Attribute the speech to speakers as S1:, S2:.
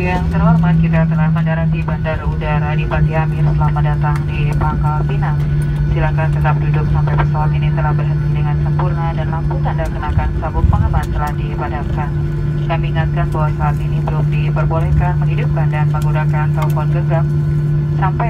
S1: Yang terhormat, kita telah mendarat di Bandara Udara di Pati Amir. Selamat datang di Pangkal Pinang. Silakan tetap duduk sampai pesawat ini telah berhenti dengan sempurna dan lampu tanda kenakan sabuk pengaman telah dipadamkan. Kami ingatkan bahwa saat ini belum diperbolehkan menghidupkan dan menggunakan telepon genggam sampai